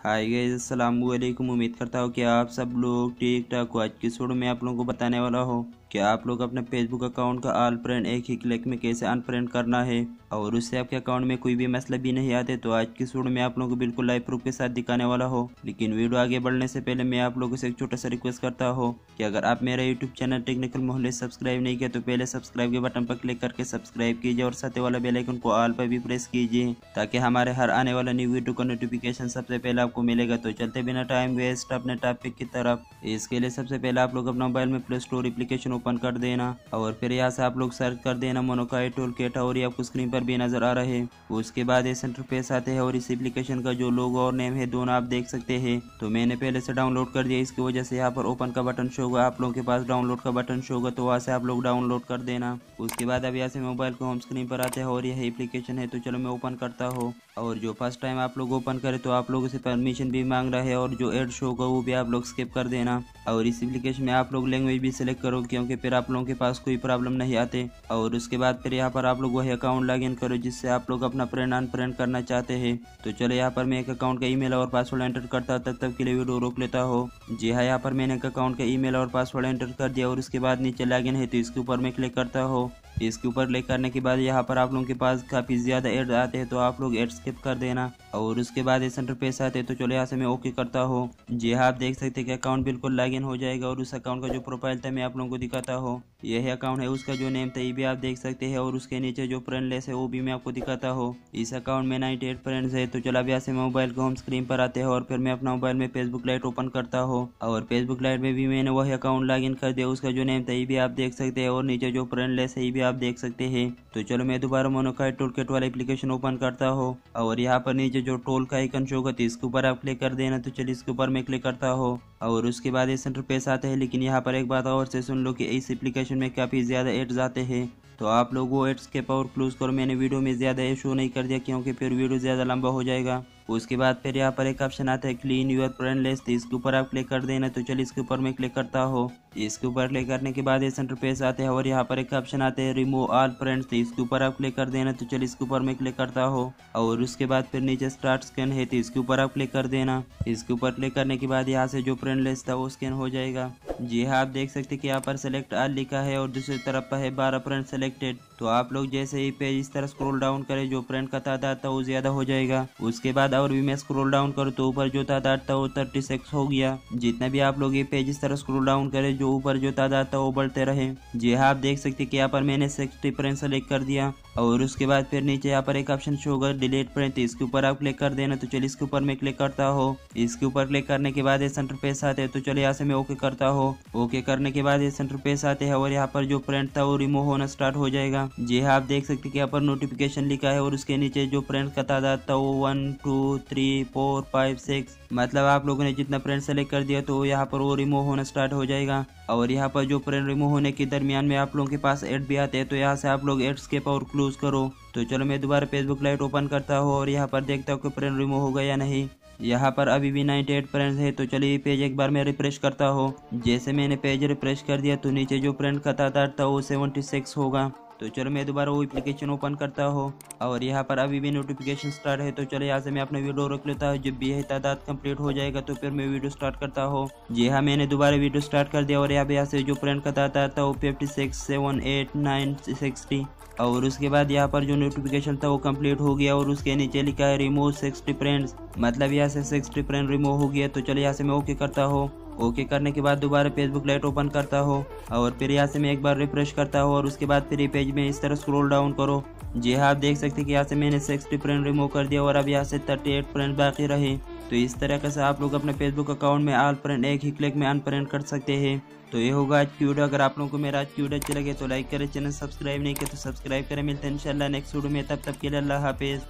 Hi guys अस्सलाम वालेकुम उम्मीद करता हूँ कि आप सब लोग ठीक ठाक हो। आज की वीडियो में आप लोगों को बताने वाला हूँ कि आप लोग अपने फेसबुक अकाउंट का आल फ्रेंड एक ही क्लिक में कैसे अनफ्रेंड करना है? और उससे आपके अकाउंट में कोई भी मसला भी नहीं आते तो आज की वीडियो में आप लोगों को बिल्कुल लाइव प्रूफ के साथ दिखाने वाला हो। लेकिन वीडियो आगे बढ़ने से पहले मैं आप लोगों से एक छोटा सा रिक्वेस्ट करता हूँ कि अगर आप मेरा यूट्यूब चैनल टेक्निकल मोहल्ले सब्सक्राइब नहीं किया तो पहले सब्सक्राइब के बटन पर क्लिक करके सब्सक्राइब कीजिए और साथ वाला बेलाइकन को आल पर भी प्रेस कीजिए, ताकि हमारे हर आने वाला न्यू वीडियो का नोटिफिकेशन सबसे पहले आपको मिलेगा। तो चलते बिना टाइम वेस्ट अपने टॉपिक की तरफ़। इसके लिए सबसे पहले आप लोग अपना मोबाइल में प्ले स्टोर एप्लीकेशन ओपन कर देना और फिर यहाँ से आप लोग सर्च कर देना मोनोकाई टोल केट और ये आपको स्क्रीन पर भी नज़र आ रहे उसके बाद ये सेंटर पेस आते हैं और इस एप्लीकेशन का जो लोगो और नेम है दोनों आप देख सकते हैं। तो मैंने पहले से डाउनलोड कर दिया, इसकी वजह से यहाँ पर ओपन का बटन शो होगा आप लोगों के पास डाउनलोड का बटन शो होगा तो वहाँ से आप लोग डाउनलोड कर देना। उसके बाद अब यहाँ से मोबाइल को होम स्क्रीन पर आते हैं और यह एप्लीकेशन है तो चलो मैं ओपन करता हूँ। और जो फ़र्स्ट टाइम आप लोग ओपन करें तो आप लोगों से परमिशन भी मांग रहा है और जो एड शो होगा वो भी आप लोग स्किप कर देना। और इस एप्लीकेशन में आप लोग लैंग्वेज भी सिलेक्ट करो क्योंकि फिर आप लोगों के पास कोई प्रॉब्लम नहीं आते। और उसके बाद फिर यहाँ पर आप लोग वही अकाउंट लॉग इन करो जिससे आप लोग अपना फ्रेंड अनफ्रेंड करना चाहते हैं। तो चलो यहाँ पर मैं एक अकाउंट का ईमेल और पासवर्ड एंटर करता तब तक के लिए वीडियो रोक लेता हो। जी हाँ यहाँ पर मैंने एक अकाउंट का ईमेल और पासवर्ड एंटर कर दिया और उसके बाद नीचे लॉग इन है तो इसके ऊपर मैं क्लिक करता हूँ। इसके ऊपर क्लिक करने के बाद यहाँ पर आप लोगों के पास काफ़ी ज़्यादा एड आते हैं तो आप लोग एड स्किप कर देना। और उसके बाद इस सेंटर पेस आते हैं तो चलो यहाँ से मैं ओके करता हूँ। जी हाँ आप देख सकते हैं कि अकाउंट बिल्कुल लॉग हो जाएगा और उस अकाउंट का जो प्रोफ़ाइल था, मैं आप लोगों को दिखाता हूँ। यही अकाउंट है, उसका जो नेम था, ये भी आप देख सकते हैं, और उसके नीचे जो फ्रेंड लेस है, वो भी मैं आपको दिखाता हूँ। इस अकाउंट में नाइनटी एट फ्रेंड्स है तो चलो अब यहाँ से मोबाइल को होम स्क्रीन पर आते हैं, और फिर मैं अपना मोबाइल में फेसबुक लाइट ओपन करता हूँ। और फेसबुक लाइट में भी मैंने वही अकाउंट लॉग कर दिया, उसका जो नेम था, ये भी आप देख सकते हैं, और नीचे जो फ्रेंड लेस है, ये भी आप देख सकते हैं। तो चलो मैं दोबारा मोनोकाइट टोल किट वाला एप्लीकेशन ओपन करता हूँ, और यहाँ पर नीचे जो टोल का आइकन शो होगा तो इसके ऊपर आप क्लिक कर देना तो चलिए इसके ऊपर मैं क्लिक करता हूँ। और उसके बाद ये सेंटर पेश आते हैं। लेकिन यहाँ पर एक बात और से सुन लो कि इस एप्लीकेशन में काफ़ी ज़्यादा एड्स आते हैं। तो आप लोग वो एड्स के पावर क्लोज करो मैंने वीडियो में ज़्यादा शो नहीं कर दिया क्योंकि फिर वीडियो ज़्यादा लंबा हो जाएगा। उसके बाद फिर यहाँ पर एक ऑप्शन आता है क्लीन यूर फ्रेंड लिस्ट इसके ऊपर आप क्लिक कर देना तो चलिए इसके ऊपर मैं क्लिक करता हूँ। इसके ऊपर क्लिक करने के बाद ये सेंटर पेज आते हैं और यहाँ पर एक ऑप्शन आते हैं रिमूव ऑल फ्रेंड्स तो इसके ऊपर आप क्लिक कर देना तो चलिए इसके ऊपर मैं क्लिक करता हूँ। और उसके बाद फिर नीचे स्टार्ट स्कैन है तो इसके ऊपर आप क्लिक कर देना। इसके ऊपर क्लिक करने के बाद यहाँ से जो फ्रेंड लिस्ट था वो स्कैन हो जाएगा। जी हाँ आप देख सकते कि यहाँ पर सेलेक्ट आल लिखा है और दूसरी तरफ़ है बारह फ्रेंड collected तो आप लोग जैसे ही पेज इस तरह स्क्रॉल डाउन करें, जो फ्रेंड का तादाद था वो ज़्यादा हो जाएगा। उसके बाद और भी मैं स्क्रॉल डाउन करूँ तो ऊपर जो तादाद था वो थर्टी सिक्स हो गया। जितना भी आप लोग ये पेज इस तरह स्क्रॉल डाउन करें, जो ऊपर जो तादाद था वो बढ़ते रहे। जी हाँ आप देख सकते कि यहाँ पर मैंने सिक्सटी फ्रेंड सेलेक्ट कर दिया। और उसके बाद फिर नीचे यहाँ पर एक ऑप्शन शो होगा डिलीट तो इसके ऊपर आप क्लिक कर देना तो चलिए इसके ऊपर मैं क्लिक करता हूँ। इसके ऊपर क्लिक करने के बाद ये सेंटर पेज आते हैं तो चलिए यहाँ से मैं ओके करता हूँ। ओके करने के बाद ये सेंटर पेज आते हैं, और यहाँ पर जो फ्रेंड था, वो रिमूव होना स्टार्ट हो जाएगा। जी आप देख सकते हैं कि यहाँ पर नोटिफिकेशन लिखा है और उसके नीचे जो फ्रेंड का तादाद था वो one two three four five six मतलब आप लोगों ने जितना फ्रेंड सेलेक्ट कर दिया तो यहाँ पर वो रिमूव होना स्टार्ट हो जाएगा। और यहाँ पर जो फ्रेंड रिमूव होने के दरमियान में आप लोगों के पास एड भी आते हैं तो यहाँ से आप लोग एड्स के पावर क्लोज करो। तो चलो मैं दोबारा फेसबुक लाइट ओपन करता हूँ और यहाँ पर देखता हूँ कि फ्रेंड रिमूव हो गया या नहीं। यहाँ पर अभी भी 98 फ्रेंड्स है तो चलिए पेज एक बार मैं रिफ्रेश करता हूँ। जैसे मैंने पेज रिफ्रेश कर दिया तो नीचे जो फ्रेंड का तादाद था वो 76 होगा। तो चलो मैं दोबारा वो एप्लीकेशन ओपन करता हूँ और यहाँ पर अभी भी नोटिफिकेशन स्टार्ट है तो चलो यहाँ से मैं अपना वीडियो रोक लेता हूँ। जब भी यह तादाद कंप्लीट हो जाएगा तो फिर मैं वीडियो स्टार्ट करता हूँ। जी हाँ मैंने दोबारा वीडियो स्टार्ट कर दिया और यहाँ पे यहाँ से जो फ्रेंड का तादाद था वो fifty six seven eight nine sixty और उसके बाद यहाँ पर जो नोटिफिकेशन था, वो कंप्लीट हो गया और उसके नीचे लिखा है रिमूव सिक्सटी फ्रेंड्स मतलब यहाँ से सिक्सटी फ्रेंड रिमूव हो गया तो चलो यहाँ से मैं ओके करता हूँ। ओके करने के बाद दोबारा फेसबुक लाइट ओपन करता हो और फिर यहाँ से मैं एक बार रिफ्रेश करता हूँ और उसके बाद फिर पेज में इस तरह स्क्रॉल डाउन करो। जी हाँ आप देख सकते हैं कि यहाँ से मैंने सिक्सटी फ्रेंड रिमूव कर दिया और अब यहाँ से थर्टी एट फ्रेंड बाकी रहे। तो इस तरह से आप लोग अपने फेसबुक अकाउंट में आल फ्रेंड एक ही क्लिक में अनफ्रेंड कर सकते हैं। तो ये होगा आज की वीडियो अगर आप लोगों को मेरा आज की वीडियो अच्छी लगे तो लाइक करें, चैनल सब्सक्राइब नहीं किया तो सब्सक्राइब करें। मिलते हैं इंशाल्लाह नेक्स्ट वीडियो में। तब तक के लिए अल्लाह हाफिज़।